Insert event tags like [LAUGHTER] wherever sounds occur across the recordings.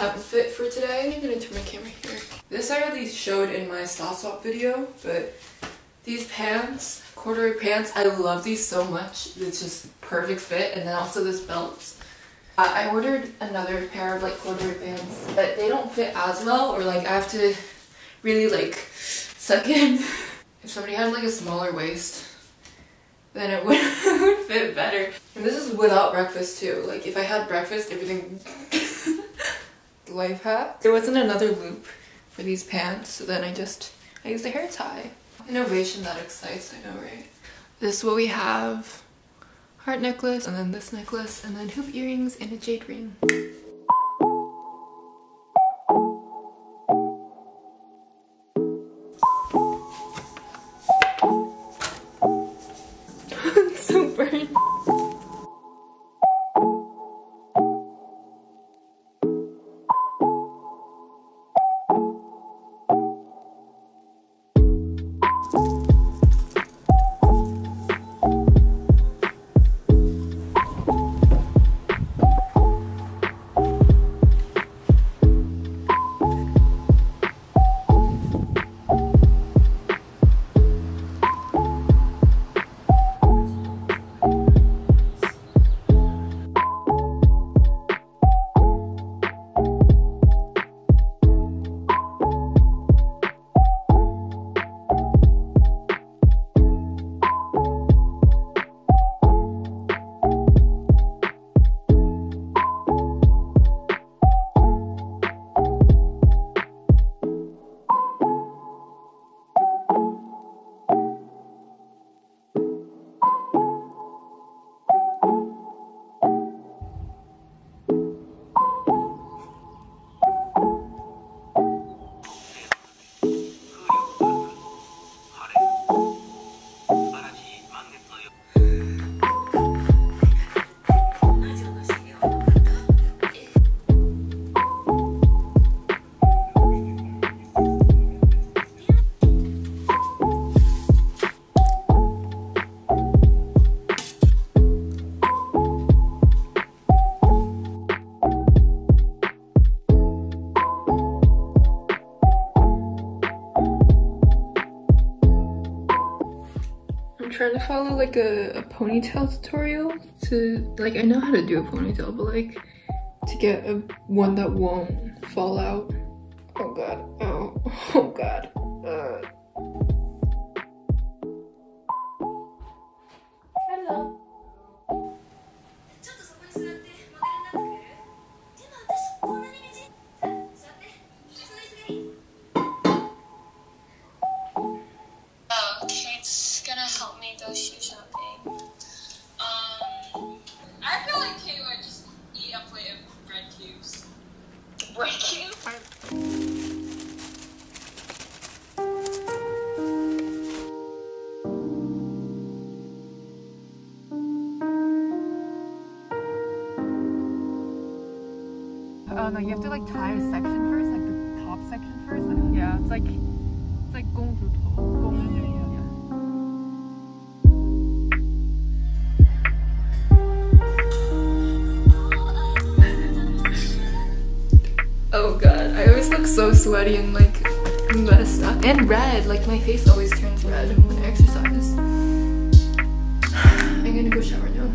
Is fit for today. I'm gonna turn my camera here. This I already showed in my style swap video, but these pants, corduroy pants, I love these so much. It's just perfect fit. And then also this belt. Uh, I ordered another pair of like corduroy pants, but they don't fit as well, or like I have to really like suck in. [LAUGHS] If somebody had like a smaller waist, then it would, [LAUGHS] would fit better. And this is without breakfast too. Like if I had breakfast, everything [LAUGHS] life hack. There wasn't another loop for these pants, so then I just I used a hair tie. Innovation that excites, I know, right? This is what we have. Heart necklace, and then this necklace, and then hoop earrings and a jade ring. I'm trying to follow like a, a ponytail tutorial to like I know how to do a ponytail but like to get a one that won't fall out. Oh god. Oh [LAUGHS] oh god. Uh. I feel like Kate would just eat a plate of bread cubes. Bread cubes? Oh no, you have to like tie a section first, like the top section first. and- yeah, it's like it's like 公主头，公主头。 I always look so sweaty and like messed up. And red, like my face always turns red when I exercise. [SIGHS] I'm gonna go shower now.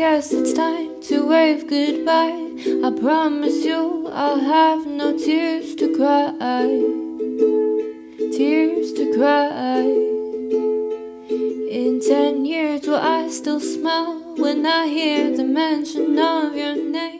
Guess it's time to wave goodbye. I promise you I'll have no tears to cry. Tears to cry. In ten years, will I still smile when I hear the mention of your name?